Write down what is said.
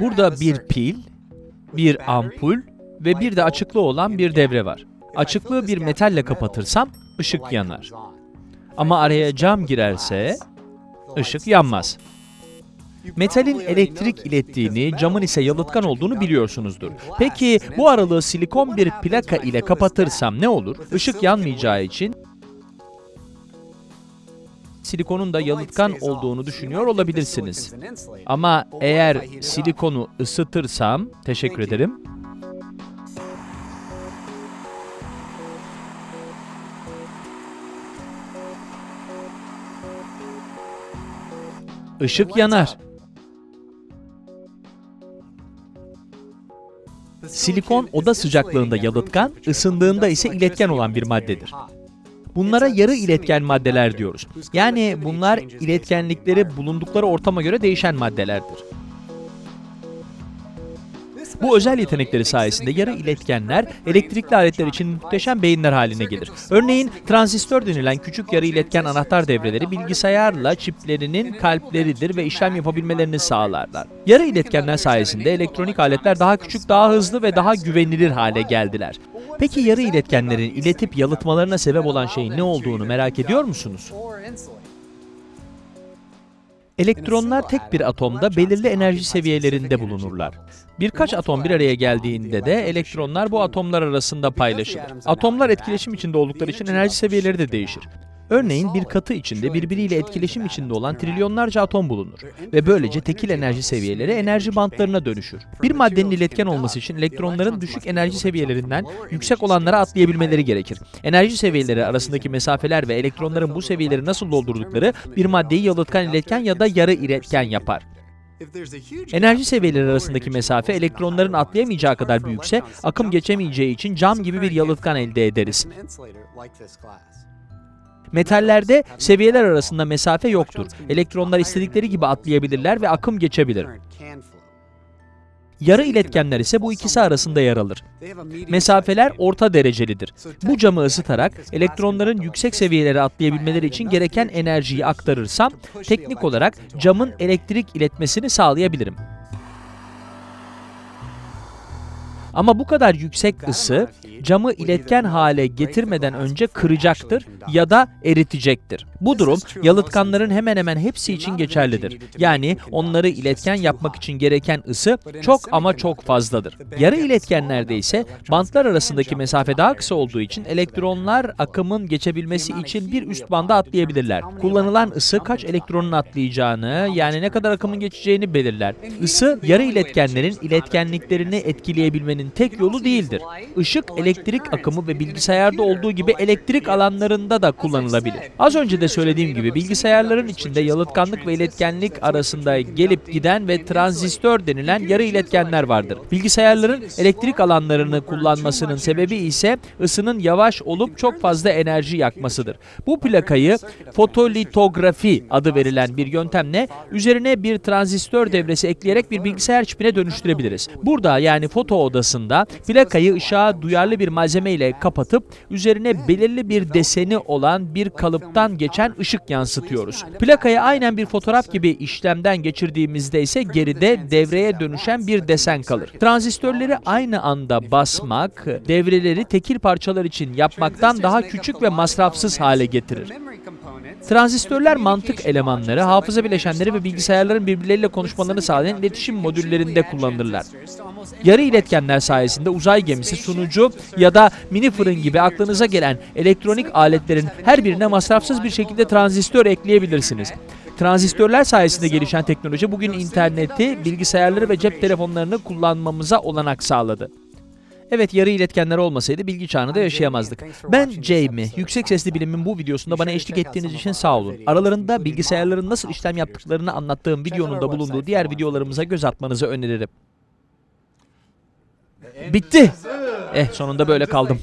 Burada bir pil, bir ampul ve bir de açıklığı olan bir devre var. Açıklığı bir metalle kapatırsam ışık yanar. Ama araya cam girerse ışık yanmaz. Metalin elektrik ilettiğini, camın ise yalıtkan olduğunu biliyorsunuzdur. Peki bu aralığı silikon bir plaka ile kapatırsam ne olur? Işık yanmayacağı için silikonun da yalıtkan olduğunu düşünüyor olabilirsiniz. Ama eğer silikonu ısıtırsam, teşekkür ederim. Işık yanar. Silikon oda sıcaklığında yalıtkan, ısındığında ise iletken olan bir maddedir. Bunlara yarı iletken maddeler diyoruz. Yani bunlar iletkenlikleri bulundukları ortama göre değişen maddelerdir. Bu özel yetenekleri sayesinde yarı iletkenler elektrikli aletler için muhteşem beyinler haline gelir. Örneğin transistör denilen küçük yarı iletken anahtar devreleri bilgisayarla çiplerinin kalpleridir ve işlem yapabilmelerini sağlarlar. Yarı iletkenler sayesinde elektronik aletler daha küçük, daha hızlı ve daha güvenilir hale geldiler. Peki yarı iletkenlerin iletip yalıtmalarına sebep olan şeyin ne olduğunu merak ediyor musunuz? Elektronlar tek bir atomda belirli enerji seviyelerinde bulunurlar. Birkaç atom bir araya geldiğinde de elektronlar bu atomlar arasında paylaşılır. Atomlar etkileşim içinde oldukları için enerji seviyeleri de değişir. Örneğin bir katı içinde birbiriyle etkileşim içinde olan trilyonlarca atom bulunur ve böylece tekil enerji seviyeleri enerji bantlarına dönüşür. Bir maddenin iletken olması için elektronların düşük enerji seviyelerinden yüksek olanlara atlayabilmeleri gerekir. Enerji seviyeleri arasındaki mesafeler ve elektronların bu seviyeleri nasıl doldurdukları bir maddeyi yalıtkan iletken ya da yarı iletken yapar. Enerji seviyeleri arasındaki mesafe elektronların atlayamayacağı kadar büyükse akım geçemeyeceği için cam gibi bir yalıtkan elde ederiz. Metallerde seviyeler arasında mesafe yoktur. Elektronlar istedikleri gibi atlayabilirler ve akım geçebilir. Yarı iletkenler ise bu ikisi arasında yer alır. Mesafeler orta derecelidir. Bu camı ısıtarak elektronların yüksek seviyelere atlayabilmeleri için gereken enerjiyi aktarırsam teknik olarak camın elektrik iletmesini sağlayabilirim. Ama bu kadar yüksek ısı camı iletken hale getirmeden önce kıracaktır ya da eritecektir. Bu durum yalıtkanların hemen hemen hepsi için geçerlidir. Yani onları iletken yapmak için gereken ısı çok ama çok fazladır. Yarı iletkenlerde ise bantlar arasındaki mesafe daha kısa olduğu için elektronlar akımın geçebilmesi için bir üst banda atlayabilirler. Kullanılan ısı kaç elektronun atlayacağını yani ne kadar akımın geçeceğini belirler. Isı yarı iletkenlerin iletkenliklerini etkileyebilmenin tek yolu değildir. Işık elektrik akımı ve bilgisayarda olduğu gibi elektrik alanlarında da kullanılabilir. Az önce de söylediğim gibi bilgisayarların içinde yalıtkanlık ve iletkenlik arasında gelip giden ve transistör denilen yarı iletkenler vardır. Bilgisayarların elektrik alanlarını kullanmasının sebebi ise ısının yavaş olup çok fazla enerji yakmasıdır. Bu plakayı fotolitografi adı verilen bir yöntemle üzerine bir transistör devresi ekleyerek bir bilgisayar çipine dönüştürebiliriz. Burada yani foto odasında plakayı ışığa duyarlı bir malzeme ile kapatıp üzerine belirli bir deseni olan bir kalıptan geçen ışık yansıtıyoruz. Plakayı aynen bir fotoğraf gibi işlemden geçirdiğimizde ise geride devreye dönüşen bir desen kalır. Transistörleri aynı anda basmak, devreleri tekil parçalar için yapmaktan daha küçük ve masrafsız hale getirir. Transistörler mantık elemanları, hafıza bileşenleri ve bilgisayarların birbirleriyle konuşmalarını sağlayan iletişim modüllerinde kullanılırlar. Yarı iletkenler sayesinde uzay gemisi, sunucu ya da mini fırın gibi aklınıza gelen elektronik aletlerin her birine masrafsız bir şekilde transistör ekleyebilirsiniz. Transistörler sayesinde gelişen teknoloji bugün interneti, bilgisayarları ve cep telefonlarını kullanmamıza olanak sağladı. Evet yarı iletkenler olmasaydı bilgi çağını da yaşayamazdık. Ben Jamie. Yüksek Sesli Bilim'in bu videosunda bana eşlik ettiğiniz için sağ olun. Aralarında bilgisayarların nasıl işlem yaptıklarını anlattığım videonun da bulunduğu diğer videolarımıza göz atmanızı öneririm. Bitti. Eh sonunda böyle kaldım.